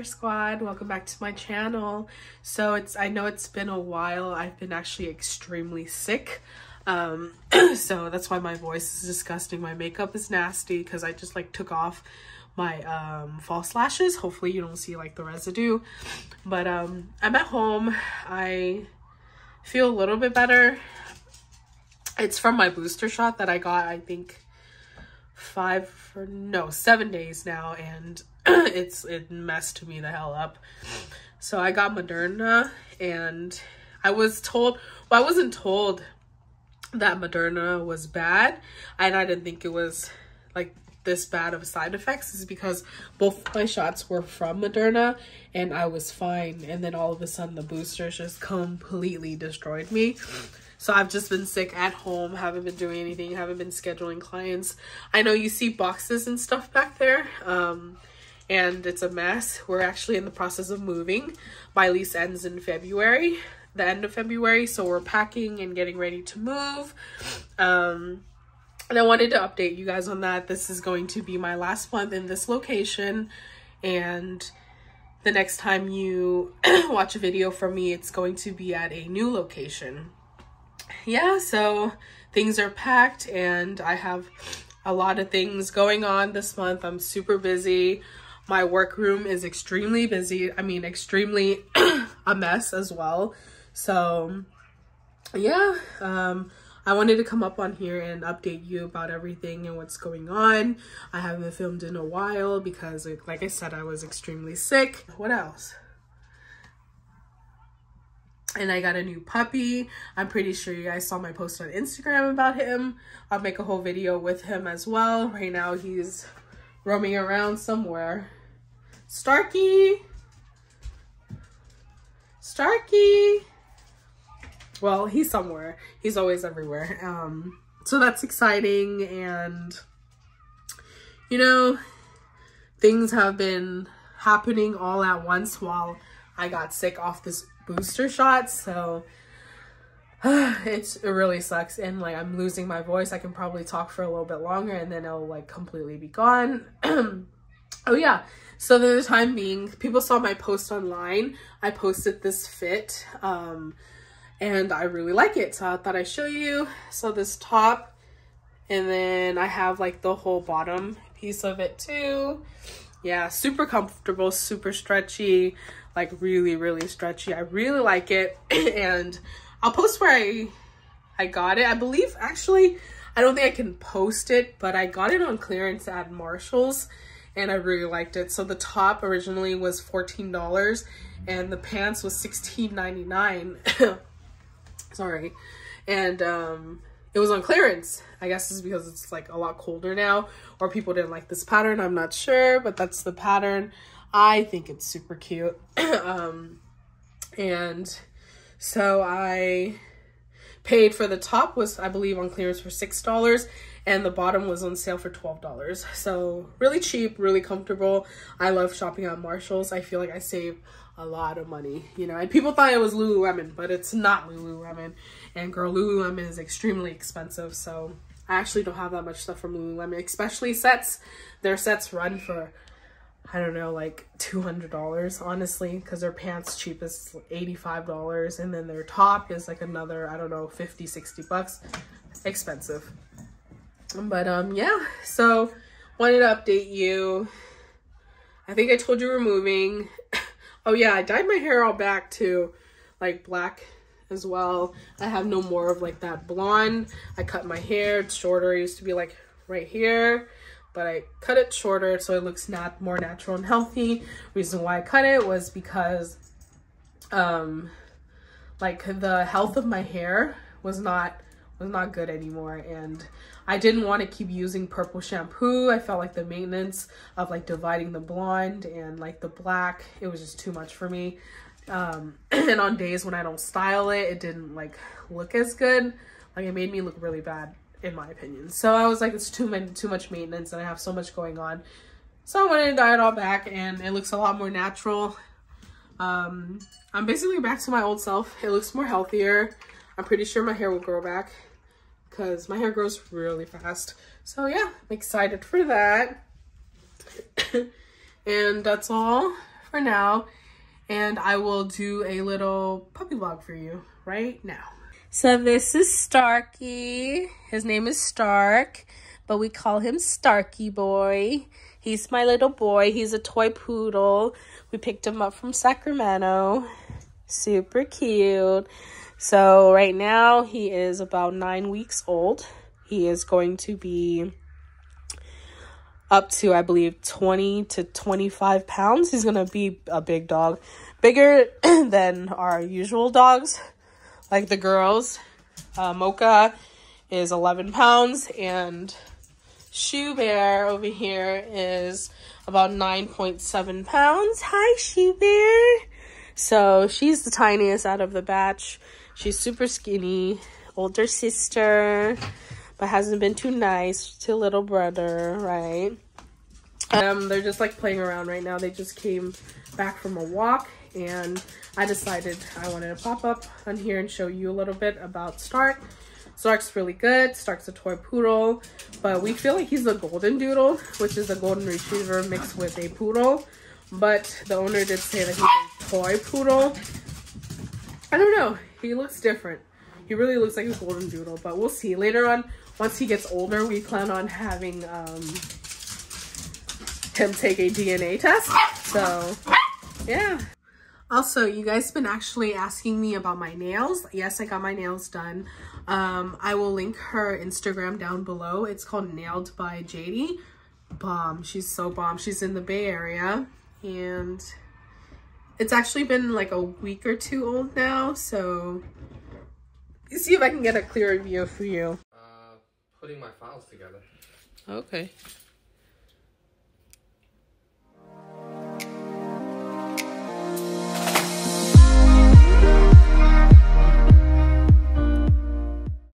Squad. Welcome back to my channel. So it's I know it's been a while. I've been actually extremely sick. Um, so that's why my voice is disgusting. My makeup is nasty because I just like took off my um, false lashes. Hopefully you don't see like the residue. But um, I'm at home. I feel a little bit better. It's from my booster shot that I got, I think, five for no seven days now and it's it messed me the hell up so i got moderna and i was told well i wasn't told that moderna was bad and i didn't think it was like this bad of side effects is because both my shots were from moderna and i was fine and then all of a sudden the boosters just completely destroyed me so I've just been sick at home, haven't been doing anything, haven't been scheduling clients. I know you see boxes and stuff back there. Um, and it's a mess. We're actually in the process of moving. My lease ends in February, the end of February. So we're packing and getting ready to move. Um, and I wanted to update you guys on that. This is going to be my last month in this location. And the next time you watch a video from me, it's going to be at a new location yeah, so things are packed and I have a lot of things going on this month. I'm super busy. My workroom is extremely busy. I mean, extremely a mess as well. So yeah, um, I wanted to come up on here and update you about everything and what's going on. I haven't filmed in a while because like I said, I was extremely sick. What else? and I got a new puppy. I'm pretty sure you guys saw my post on Instagram about him. I'll make a whole video with him as well. Right now he's roaming around somewhere. Starkey! Starkey! Well, he's somewhere. He's always everywhere. Um, so that's exciting and, you know, things have been happening all at once while I got sick off this booster shot. So it's, it really sucks. And like, I'm losing my voice. I can probably talk for a little bit longer and then it'll like completely be gone. oh yeah. So the time being, people saw my post online. I posted this fit. Um, and I really like it. So I thought I'd show you. So this top, and then I have like the whole bottom piece of it too. Yeah, super comfortable, super stretchy like really, really stretchy. I really like it. and I'll post where I, I got it. I believe actually, I don't think I can post it, but I got it on clearance at Marshalls and I really liked it. So the top originally was $14 and the pants was $16.99. Sorry. And um, it was on clearance. I guess it's because it's like a lot colder now or people didn't like this pattern. I'm not sure, but that's the pattern. I think it's super cute. um, and so I paid for the top was, I believe, on clearance for $6 and the bottom was on sale for $12. So really cheap, really comfortable. I love shopping at Marshalls. I feel like I save a lot of money, you know, and people thought it was Lululemon, but it's not Lululemon. And girl, Lululemon is extremely expensive. So I actually don't have that much stuff from Lululemon, especially sets. Their sets run for I don't know, like $200, honestly, because their pants cheap is $85, and then their top is like another, I don't know, 50, 60 bucks. Expensive. But, um, yeah, so wanted to update you. I think I told you we're moving. oh, yeah, I dyed my hair all back to, like, black as well. I have no more of, like, that blonde. I cut my hair. It's shorter. It used to be, like, right here but I cut it shorter so it looks not more natural and healthy. Reason why I cut it was because um like the health of my hair was not was not good anymore and I didn't want to keep using purple shampoo. I felt like the maintenance of like dividing the blonde and like the black, it was just too much for me. Um, and on days when I don't style it, it didn't like look as good. Like it made me look really bad in my opinion. So I was like, it's too many, too much maintenance and I have so much going on. So I wanted to dye it all back and it looks a lot more natural. Um, I'm basically back to my old self. It looks more healthier. I'm pretty sure my hair will grow back because my hair grows really fast. So yeah, I'm excited for that. and that's all for now. And I will do a little puppy vlog for you right now. So this is Starkey. His name is Stark, but we call him Starkey Boy. He's my little boy. He's a toy poodle. We picked him up from Sacramento. Super cute. So right now he is about nine weeks old. He is going to be up to, I believe, 20 to 25 pounds. He's going to be a big dog. Bigger than our usual dogs, like the girls. Uh, Mocha is 11 pounds and Shoe Bear over here is about 9.7 pounds. Hi, Shoe Bear. So she's the tiniest out of the batch. She's super skinny, older sister, but hasn't been too nice to little brother, right? Um, they're just like playing around right now. They just came back from a walk and I decided I wanted to pop up on here and show you a little bit about Stark. Stark's really good. Stark's a toy poodle, but we feel like he's a golden doodle, which is a golden retriever mixed with a poodle. But the owner did say that he toy poodle. I don't know. He looks different. He really looks like a golden doodle, but we'll see. Later on, once he gets older, we plan on having um, him take a DNA test. So, yeah. Also, you guys been actually asking me about my nails. Yes, I got my nails done. Um, I will link her Instagram down below. It's called Nailed by JD. Bomb. She's so bomb. She's in the Bay Area. And it's actually been like a week or two old now. So, see if I can get a clearer view for you. Uh, putting my files together. Okay.